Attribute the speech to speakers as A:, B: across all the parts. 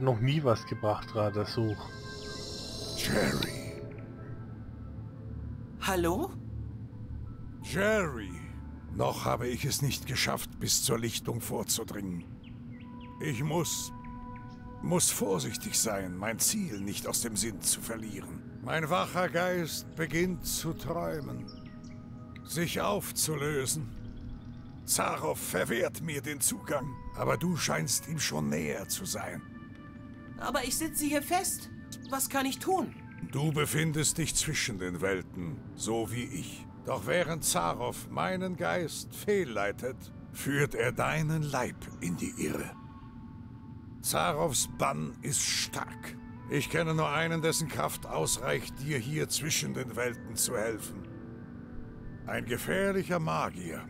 A: Hat noch nie was gebracht, Radarsuch.
B: Jerry.
C: Hallo?
B: Jerry. Noch habe ich es nicht geschafft, bis zur Lichtung vorzudringen. Ich muss... muss vorsichtig sein, mein Ziel nicht aus dem Sinn zu verlieren. Mein wacher Geist beginnt zu träumen, sich aufzulösen. Zarow verwehrt mir den Zugang, aber du scheinst ihm schon näher zu sein.
C: Aber ich sitze hier fest. Was kann ich tun?
B: Du befindest dich zwischen den Welten, so wie ich. Doch während Zarow meinen Geist fehlleitet, führt er deinen Leib in die Irre. Zarows Bann ist stark. Ich kenne nur einen, dessen Kraft ausreicht, dir hier zwischen den Welten zu helfen. Ein gefährlicher Magier.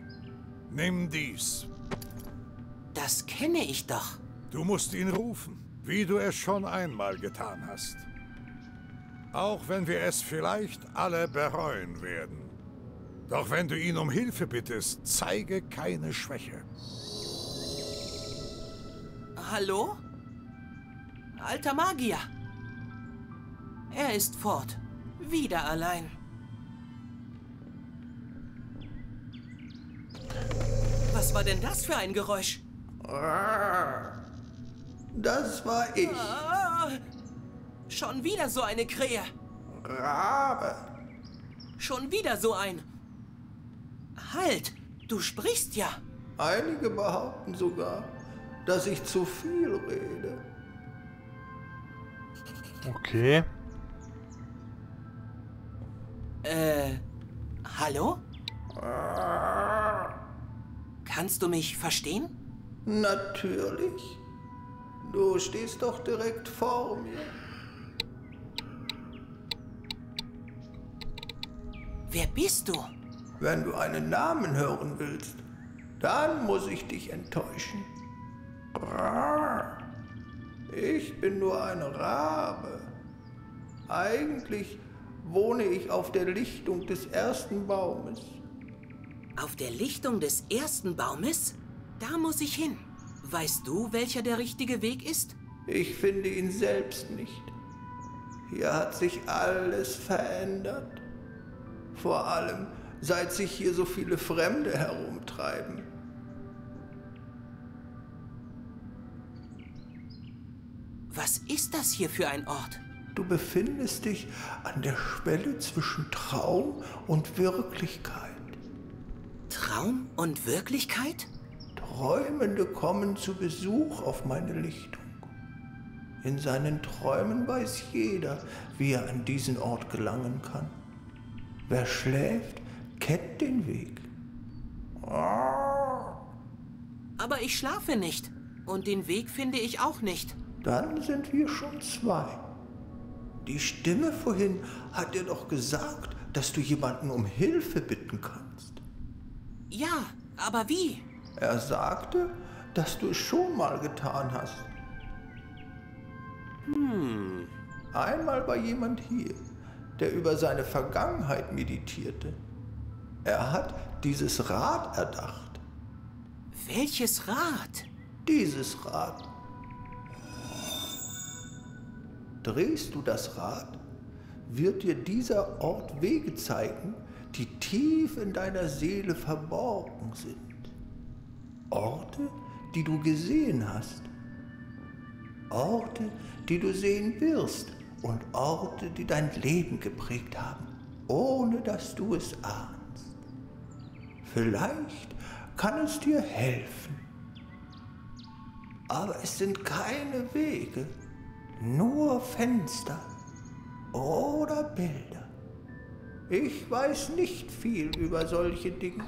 B: Nimm dies.
C: Das kenne ich doch.
B: Du musst ihn rufen, wie du es schon einmal getan hast. Auch wenn wir es vielleicht alle bereuen werden. Doch wenn du ihn um Hilfe bittest, zeige keine Schwäche.
C: Hallo? Alter Magier. Er ist fort. Wieder allein. Was war denn das für ein Geräusch?
D: Das war ich,
C: Ah, schon wieder so eine Krähe.
D: Rabe.
C: Schon wieder so ein. Halt, du sprichst ja.
D: Einige behaupten sogar, dass ich zu viel rede.
A: Okay.
C: Äh, hallo? Kannst du mich verstehen?
D: Natürlich. Du stehst doch direkt vor mir.
C: Wer bist du?
D: Wenn du einen Namen hören willst, dann muss ich dich enttäuschen. Ich bin nur ein Rabe. Eigentlich wohne ich auf der Lichtung des ersten Baumes.
C: Auf der Lichtung des ersten Baumes? Da muss ich hin. Weißt du, welcher der richtige Weg ist?
D: Ich finde ihn selbst nicht. Hier hat sich alles verändert. Vor allem, seit sich hier so viele Fremde herumtreiben.
C: Was ist das hier für ein Ort?
D: Du befindest dich an der Schwelle zwischen Traum und Wirklichkeit.
C: Traum und Wirklichkeit?
D: Träumende kommen zu Besuch auf meine Lichtung. In seinen Träumen weiß jeder, wie er an diesen Ort gelangen kann. Wer schläft, kennt den Weg.
C: Aber ich schlafe nicht. Und den Weg finde ich auch nicht.
D: Dann sind wir schon zwei. Die Stimme vorhin hat dir doch gesagt, dass du jemanden um Hilfe bitten kannst.
C: Ja, aber wie?
D: Er sagte, dass du es schon mal getan hast. Hm. Einmal war jemand hier, der über seine Vergangenheit meditierte. Er hat dieses Rad erdacht.
C: Welches Rad?
D: Dieses Rad. Drehst du das Rad, wird dir dieser Ort Wege zeigen, die tief in deiner Seele verborgen sind. Orte, die du gesehen hast. Orte, die du sehen wirst. Und Orte, die dein Leben geprägt haben, ohne dass du es ahnst. Vielleicht kann es dir helfen. Aber es sind keine Wege, nur Fenster oder Bilder. Ich weiß nicht viel über solche Dinge.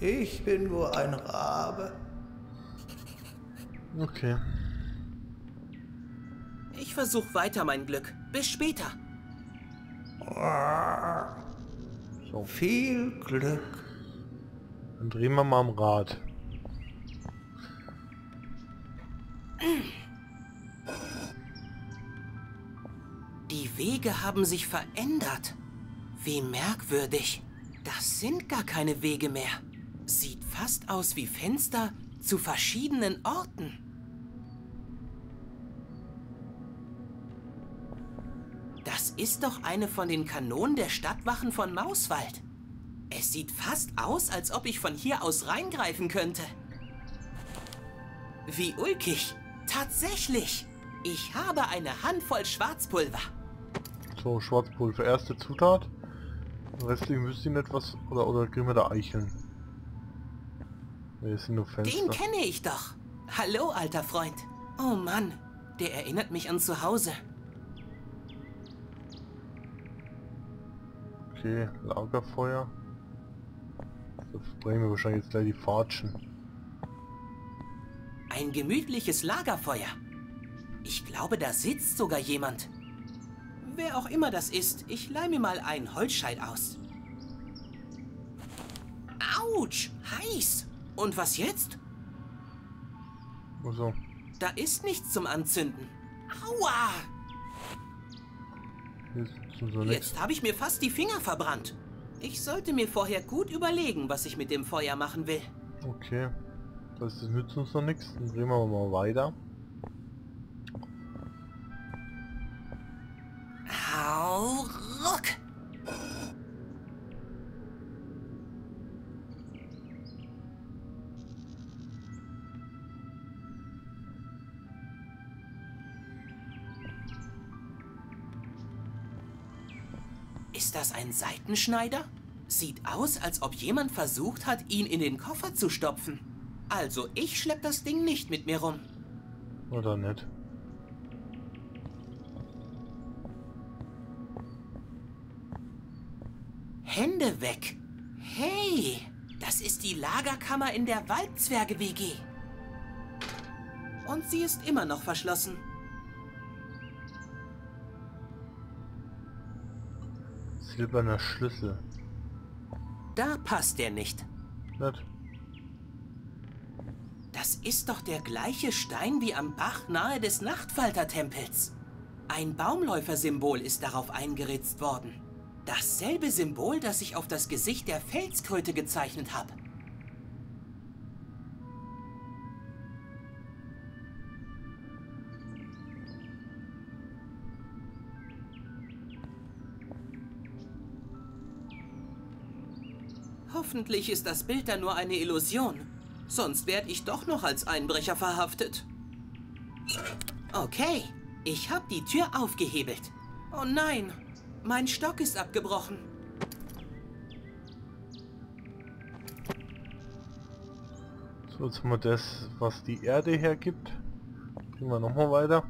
D: Ich bin nur ein Rabe.
A: Okay.
C: Ich versuche weiter mein Glück. Bis später.
A: So,
D: Viel Glück.
A: dann drehen wir mal am Rad.
C: Die Wege haben sich verändert. Wie merkwürdig. Das sind gar keine Wege mehr. Sieht fast aus wie Fenster zu verschiedenen Orten. Das ist doch eine von den Kanonen der Stadtwachen von Mauswald. Es sieht fast aus, als ob ich von hier aus reingreifen könnte. Wie ulkig. Tatsächlich. Ich habe eine Handvoll Schwarzpulver.
A: So, Schwarzpulver. Erste Zutat. Restlich müsst ihr etwas... Oder, oder kriegen wir da Eicheln?
C: Den kenne ich doch. Hallo, alter Freund. Oh Mann, der erinnert mich an zu Hause.
A: Okay, Lagerfeuer. Da bringen wir wahrscheinlich jetzt gleich die Fatschen.
C: Ein gemütliches Lagerfeuer. Ich glaube, da sitzt sogar jemand. Wer auch immer das ist, ich leih mir mal einen Holzscheit aus. Autsch, heiß. Und was jetzt?
A: Also,
C: Da ist nichts zum Anzünden. Aua! Jetzt habe ich mir fast die Finger verbrannt. Ich sollte mir vorher gut überlegen, was ich mit dem Feuer machen will.
A: Okay. Das nützt uns noch nichts. Dann drehen wir mal weiter.
C: Hau ruck! Ein Seitenschneider? Sieht aus, als ob jemand versucht hat, ihn in den Koffer zu stopfen. Also, ich schlepp das Ding nicht mit mir rum.
A: Oder nicht?
C: Hände weg! Hey, das ist die Lagerkammer in der Waldzwerge-WG. Und sie ist immer noch verschlossen.
A: Silberner Schlüssel.
C: Da passt der nicht.
A: Nicht?
C: Das ist doch der gleiche Stein wie am Bach nahe des Nachtfaltertempels. Ein Baumläufersymbol ist darauf eingeritzt worden. Dasselbe Symbol, das ich auf das Gesicht der Felskröte gezeichnet habe. Hoffentlich ist das Bild dann nur eine Illusion. Sonst werde ich doch noch als Einbrecher verhaftet. Okay, ich habe die Tür aufgehebelt. Oh nein, mein Stock ist abgebrochen.
A: So, jetzt haben wir das, was die Erde hergibt. Gehen wir nochmal weiter.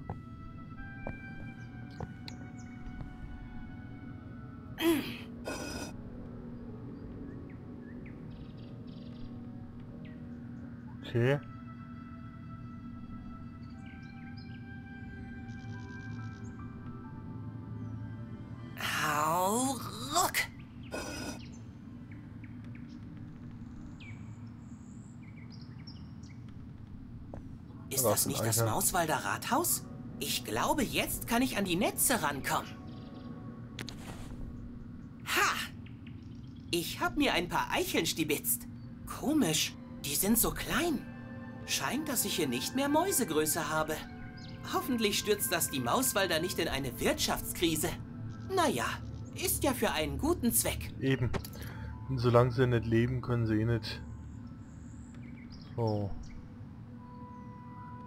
C: Das nicht das. Mauswalder Rathaus? Ich glaube, jetzt kann ich an die Netze rankommen. Ha! Ich hab mir ein paar Eicheln stibitzt. Komisch, die sind so klein. Scheint, dass ich hier nicht mehr Mäusegröße habe. Hoffentlich stürzt das die Mauswalder nicht in eine Wirtschaftskrise. Naja, ist ja für einen guten Zweck.
A: Eben. Und solange sie nicht leben, können sie eh nicht. So.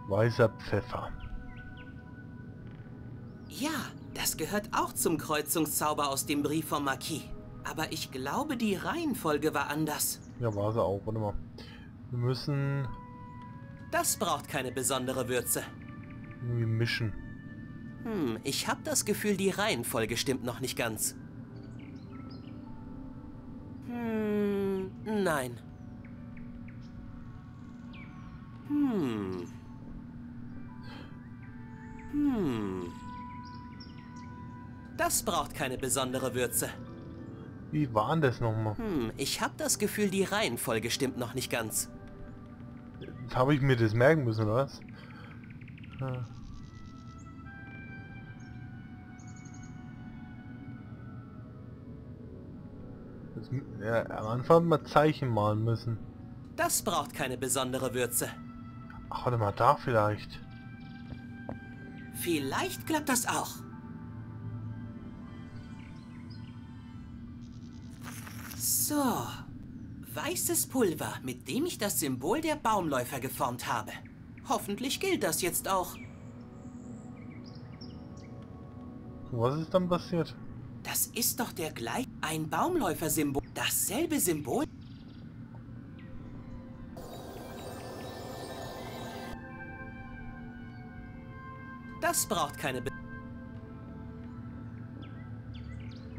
A: Weißer Pfeffer.
C: Ja, das gehört auch zum Kreuzungszauber aus dem Brief vom Marquis. Aber ich glaube, die Reihenfolge war anders.
A: Ja, war sie auch. Warte mal. Wir müssen
C: Das braucht keine besondere Würze.
A: irgendwie mischen.
C: Hm, ich habe das Gefühl, die Reihenfolge stimmt noch nicht ganz. Hm, nein. Hm. Hm. Das braucht keine besondere Würze.
A: Wie war denn das nochmal?
C: Hm, ich habe das Gefühl, die Reihenfolge stimmt noch nicht ganz.
A: Habe ich mir das merken müssen, oder was? Ja. M- ja, am Anfang mal Zeichen malen müssen.
C: Das braucht keine besondere Würze.
A: Ach, warte mal, da vielleicht.
C: Vielleicht klappt das auch. So. Weißes Pulver, mit dem ich das Symbol der Baumläufer geformt habe. Hoffentlich gilt das jetzt auch.
A: Was ist dann passiert?
C: Das ist doch der gleiche... Ein Baumläufer-Symbol. Dasselbe Symbol Das braucht keine... Be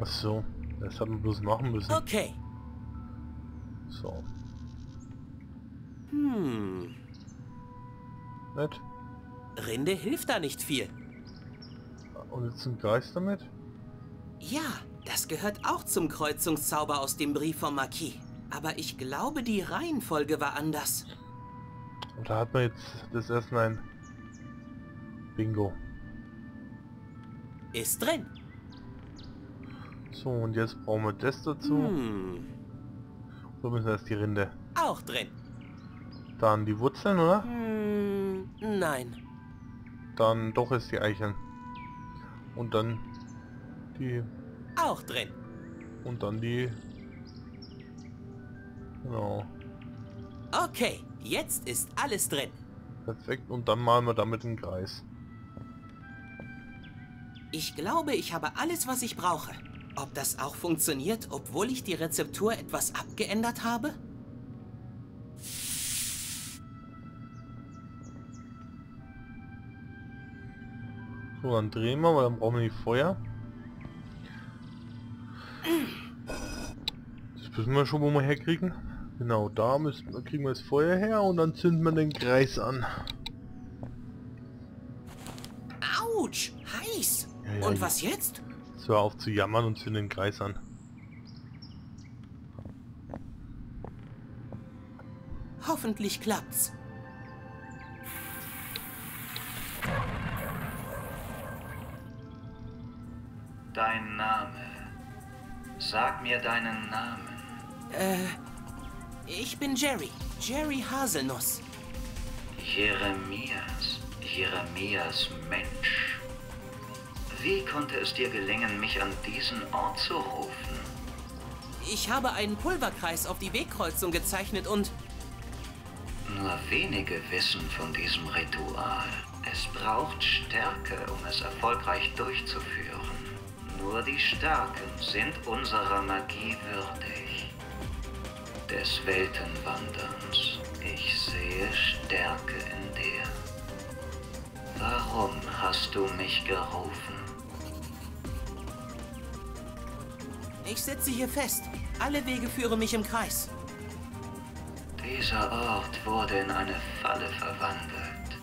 A: Ach so. Das hat man bloß machen müssen.
C: okay.
A: So.
C: Hm.
A: Nett.
C: Rinde hilft da nicht viel.
A: Und jetzt ein Geist damit?
C: Ja, das gehört auch zum Kreuzungszauber aus dem Brief vom Marquis. Aber ich glaube, die Reihenfolge war anders.
A: Und da hat man jetzt das erstmal ein Bingo.
C: Ist drin.
A: So, und jetzt brauchen wir das dazu.
C: Hm.
A: So müssen erst die Rinde.
C: Auch drin.
A: Dann die Wurzeln, oder?
C: Hm, nein.
A: Dann doch ist die Eicheln. Und dann die...
C: Auch drin.
A: Und dann die... Genau.
C: Okay, jetzt ist alles drin.
A: Perfekt. Und dann malen wir damit einen Kreis.
C: Ich glaube, ich habe alles, was ich brauche. Ob das auch funktioniert, obwohl ich die Rezeptur etwas abgeändert habe?
A: So, dann drehen wir, weil dann brauchen wir die Feuer. Das wissen wir schon, wo wir herkriegen. Genau, da müssen, kriegen wir das Feuer her und dann zünden wir den Kreis an.
C: Heiß.
A: Ja, ja,
C: Und was jetzt?
A: So, hör auf zu jammern und zünden den Kreis an.
C: Hoffentlich klappt's.
E: Dein Name. Sag mir deinen Namen.
C: Ich bin Jerry. Jerry Haselnuss.
E: Jeremias. Jeremias Mensch. Wie konnte es dir gelingen, mich an diesen Ort zu rufen?
C: Ich habe einen Pulverkreis auf die Wegkreuzung gezeichnet und...
E: Nur wenige wissen von diesem Ritual. Es braucht Stärke, um es erfolgreich durchzuführen. Nur die Starken sind unserer Magie würdig. Des Weltenwanderns. Ich sehe Stärke in dir. Warum hast du mich gerufen?
C: Ich sitze hier fest. Alle Wege führen mich im Kreis.
E: Dieser Ort wurde in eine Falle verwandelt.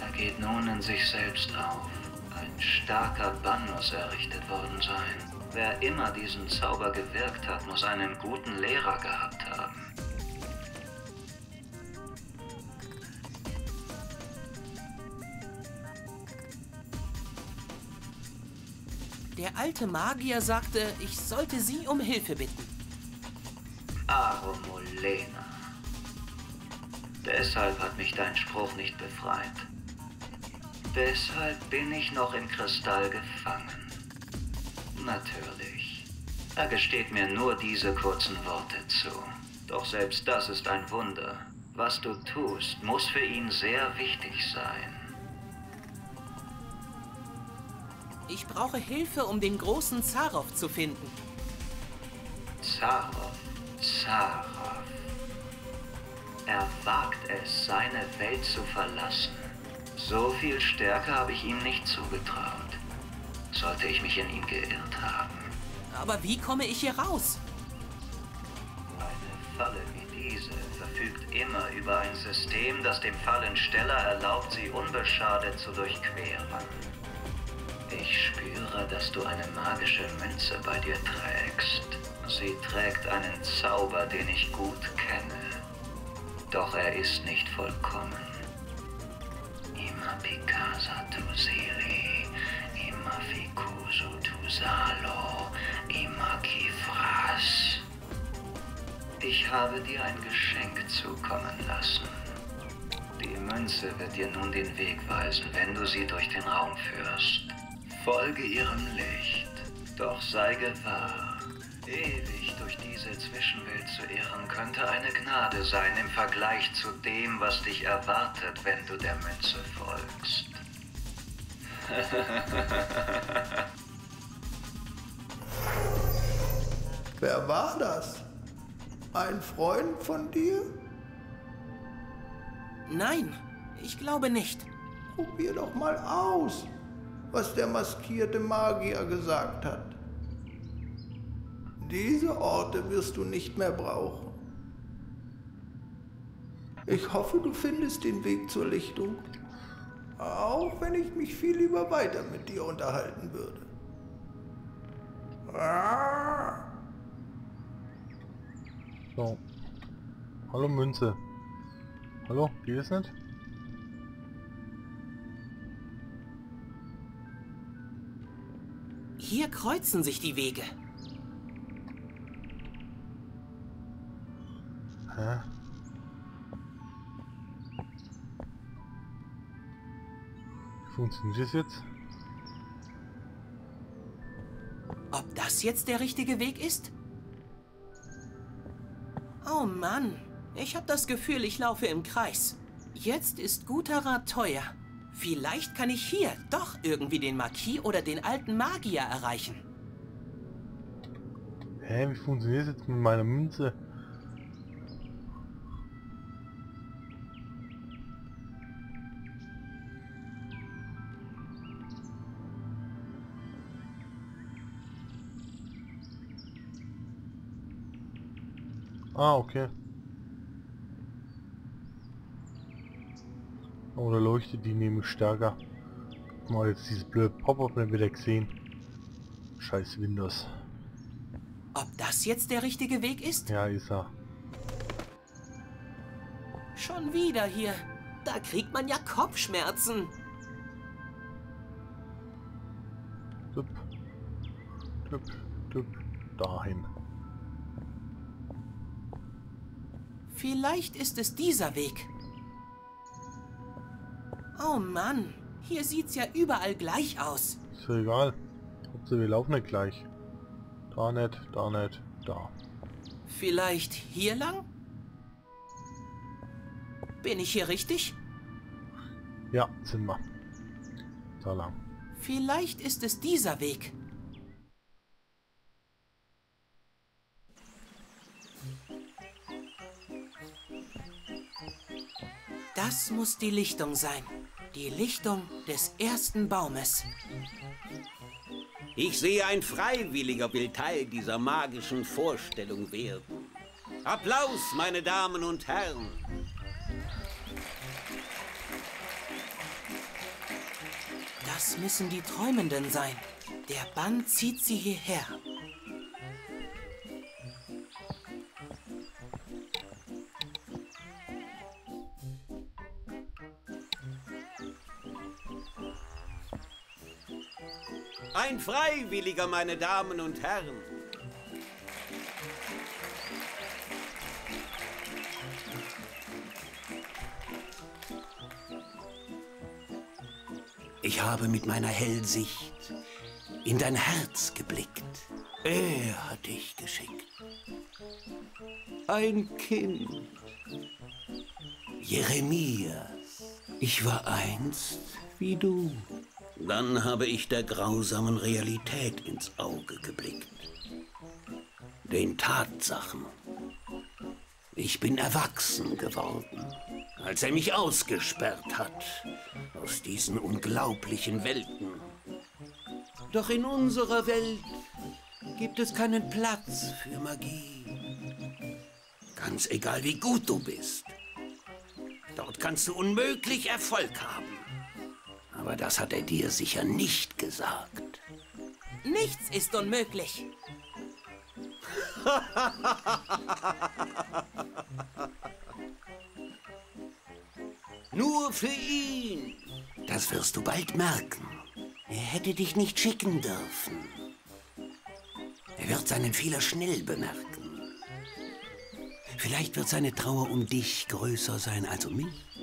E: Er geht nun in sich selbst auf. Ein starker Bann muss errichtet worden sein. Wer immer diesen Zauber gewirkt hat, muss einen guten Lehrer gehabt
C: Der alte Magier sagte, ich sollte Sie um Hilfe bitten.
E: Aromolena. Deshalb hat mich dein Spruch nicht befreit. Deshalb bin ich noch im Kristall gefangen. Natürlich. Er gesteht mir nur diese kurzen Worte zu. Doch selbst das ist ein Wunder. Was du tust, muss für ihn sehr wichtig sein.
C: Ich brauche Hilfe, um den großen Zarow zu finden.
E: Zarow, Zarow. Er wagt es, seine Welt zu verlassen. So viel Stärke habe ich ihm nicht zugetraut. Sollte ich mich in ihn geirrt haben.
C: Aber wie komme ich hier raus?
E: Eine Falle wie diese verfügt immer über ein System, das dem Fallensteller erlaubt, sie unbeschadet zu durchqueren. Ich spüre, dass du eine magische Münze bei dir trägst. Sie trägt einen Zauber, den ich gut kenne. Doch er ist nicht vollkommen. Ima Picasa tu siri, ima ficuso tu salo, ima kifras. Ich habe dir ein Geschenk zukommen lassen. Die Münze wird dir nun den Weg weisen, wenn du sie durch den Raum führst. Folge ihrem Licht, doch sei gewahr. Ewig durch diese Zwischenwelt zu irren, könnte eine Gnade sein im Vergleich zu dem, was dich erwartet, wenn du der Münze folgst.
D: Wer war das? Ein Freund von dir?
C: Nein, ich glaube nicht.
D: Probier doch mal aus, was der maskierte Magier gesagt hat. Diese Orte wirst du nicht mehr brauchen. Ich hoffe, du findest den Weg zur Lichtung. Auch wenn ich mich viel lieber weiter mit dir unterhalten würde.
A: So. Hallo Münze. Hallo, geht es nicht?
C: Hier kreuzen sich die Wege.
A: Hä? Funktioniert das jetzt?
C: Ob das jetzt der richtige Weg ist? Oh Mann, ich habe das Gefühl, ich laufe im Kreis. Jetzt ist guter Rat teuer. Vielleicht kann ich hier doch irgendwie den Marquis oder den alten Magier erreichen.
A: Hä, wie funktioniert das jetzt mit meiner Münze? Ah, okay. Oh, da leuchtet die nämlich stärker. Mal jetzt dieses blöde Pop-Up nicht wieder gesehen. Scheiß Windows.
C: Ob das jetzt der richtige Weg ist?
A: Ja, ist er.
C: Schon wieder hier. Da kriegt man ja Kopfschmerzen.
A: Düpp. Düpp. Düpp. Dahin.
C: Vielleicht ist es dieser Weg. Oh Mann, hier sieht's ja überall gleich aus.
A: Ist ja egal. Hauptsache wir laufen nicht gleich. Da nicht, da nicht, da.
C: Vielleicht hier lang? Bin ich hier richtig?
A: Ja, sind wir. Da lang.
C: Vielleicht ist es dieser Weg. Das muss die Lichtung sein. Die Lichtung des ersten Baumes.
F: Ich sehe, ein Freiwilliger will Teil dieser magischen Vorstellung werden. Applaus, meine Damen und Herren.
C: Das müssen die Träumenden sein. Der Bann zieht sie hierher.
F: Freiwilliger, meine Damen und Herren. Ich habe mit meiner Hellsicht in dein Herz geblickt. Er hat dich geschickt. Ein Kind. Jeremias. Ich war einst wie du. Dann habe ich der grausamen Realität ins Auge geblickt. Den Tatsachen. Ich bin erwachsen geworden, als er mich ausgesperrt hat aus diesen unglaublichen Welten. Doch in unserer Welt gibt es keinen Platz für Magie. Ganz egal, wie gut du bist. Dort kannst du unmöglich Erfolg haben. Aber das hat er dir sicher nicht gesagt.
C: Nichts ist unmöglich.
F: Nur für ihn. Das wirst du bald merken. Er hätte dich nicht schicken dürfen. Er wird seinen Fehler schnell bemerken. Vielleicht wird seine Trauer um dich größer sein als um mich.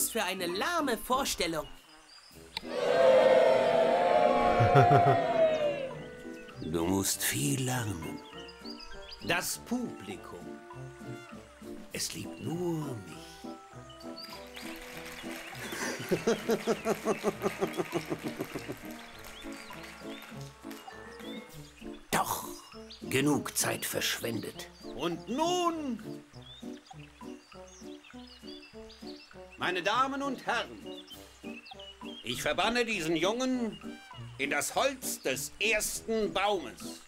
C: Was für eine lahme Vorstellung.
F: Du musst viel lernen. Das Publikum, es liebt nur mich. Doch, genug Zeit verschwendet. Und nun, meine Damen und Herren, ich verbanne diesen Jungen in das Holz des ersten Baumes.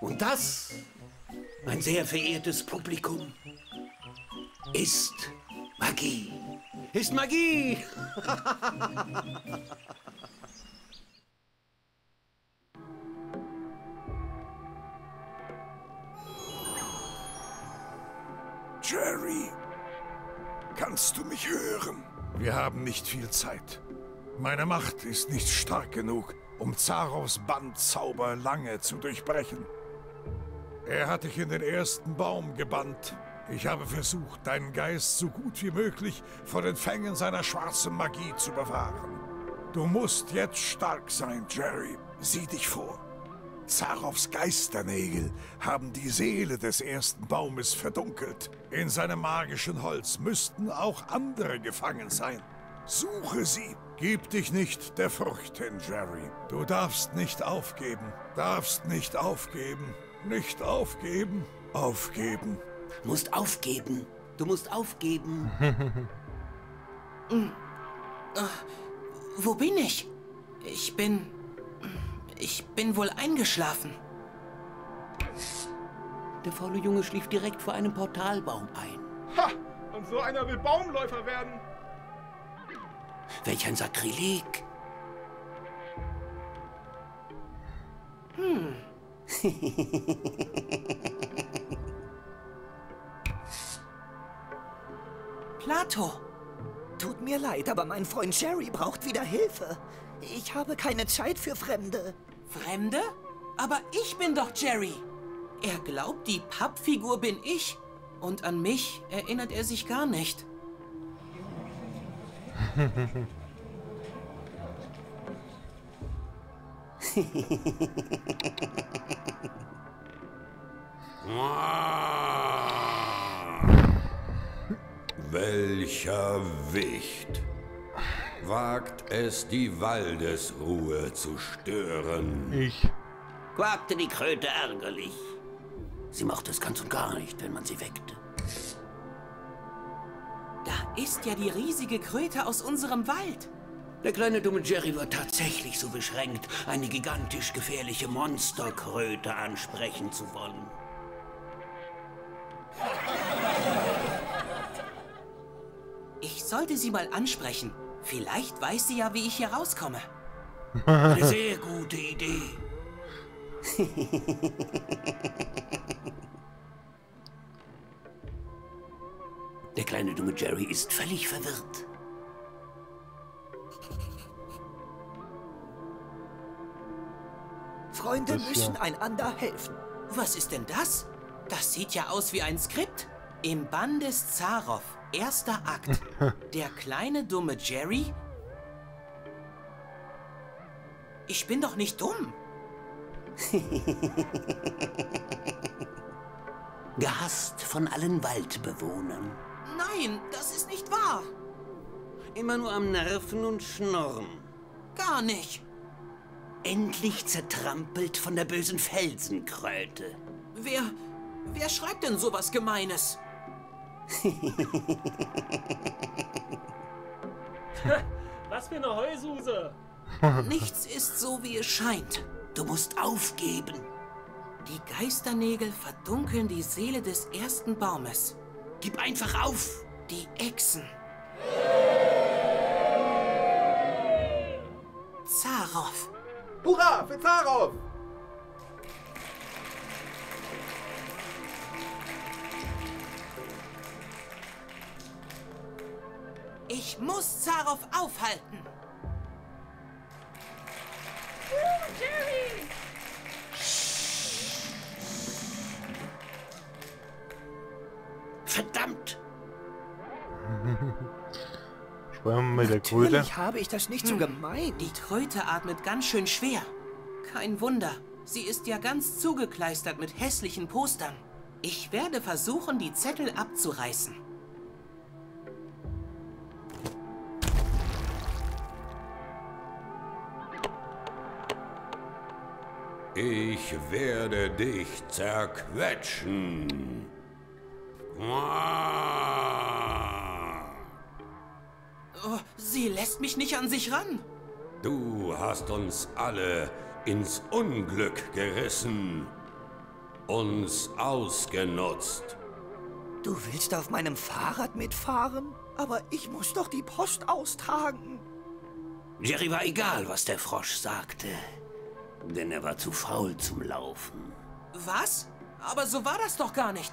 F: Und das, mein sehr verehrtes Publikum, ist Magie. Ist Magie!
B: nicht viel Zeit. Meine Macht ist nicht stark genug, um Zarovs Bandzauber lange zu durchbrechen. Er hat dich in den ersten Baum gebannt. Ich habe versucht, deinen Geist so gut wie möglich vor den Fängen seiner schwarzen Magie zu bewahren. Du musst jetzt stark sein, Jerry. Sieh dich vor. Zarovs Geisternägel haben die Seele des ersten Baumes verdunkelt. In seinem magischen Holz müssten auch andere gefangen sein. Suche sie. Gib dich nicht der Furcht hin, Jerry. Du darfst nicht aufgeben. Darfst nicht aufgeben. Nicht aufgeben. Aufgeben.
F: Musst aufgeben. Du musst aufgeben.
C: Wo bin ich? Ich bin... Ich bin wohl eingeschlafen.
F: Der faule Junge schlief direkt vor einem Portalbaum ein.
G: Ha! Und so einer will Baumläufer werden.
F: Welch ein Sakrileg!
C: Plato,
H: Tut mir leid, aber mein Freund Jerry braucht wieder Hilfe. Ich habe keine Zeit für Fremde.
C: Fremde? Aber ich bin doch Jerry. Er glaubt, die Pappfigur bin ich. Und an mich erinnert er sich gar nicht.
I: Welcher Wicht wagt es, die Waldesruhe zu stören?
A: Ich.
F: Quakte die Kröte ärgerlich. Sie mochte es ganz und gar nicht, wenn man sie weckte.
C: Ist ja die riesige Kröte aus unserem Wald.
F: Der kleine dumme Jerry war tatsächlich so beschränkt, eine gigantisch gefährliche Monsterkröte ansprechen zu wollen.
C: Ich sollte sie mal ansprechen. Vielleicht weiß sie ja, wie ich hier rauskomme.
F: Eine sehr gute Idee. Der kleine dumme Jerry ist völlig verwirrt.
H: Freunde müssen einander helfen.
C: Was ist denn das? Das sieht ja aus wie ein Skript. Im Bann des Zarov, erster Akt. Der kleine dumme Jerry? Ich bin doch nicht dumm.
F: Gehasst von allen Waldbewohnern.
C: Nein, das ist nicht wahr.
F: Immer nur am Nerven und Schnurren.
C: Gar nicht.
F: Endlich zertrampelt von der bösen Felsenkröte.
C: Wer, wer schreibt denn sowas Gemeines?
J: Was für eine Heususe!
C: Nichts ist so, wie es scheint.
F: Du musst aufgeben.
C: Die Geisternägel verdunkeln die Seele des ersten Baumes.
F: Gib einfach auf.
C: Die Echsen. Zarov.
G: Hurra für Zarov!
C: Ich muss Zarov aufhalten.
F: Verdammt!
A: Sprechen wir mit der Kröte.
H: Natürlich habe ich das nicht so gemeint.
C: Die Kröte atmet ganz schön schwer. Kein Wunder. Sie ist ja ganz zugekleistert mit hässlichen Postern. Ich werde versuchen, die Zettel abzureißen.
I: Ich werde dich zerquetschen.
C: Oh, sie lässt mich nicht an sich ran.
I: Du hast uns alle ins Unglück gerissen. Uns ausgenutzt.
H: Du willst auf meinem Fahrrad mitfahren? Aber ich muss doch die Post austragen.
F: Jerry war egal, was der Frosch sagte. Denn er war zu faul zum Laufen.
C: Was? Aber so war das doch gar nicht.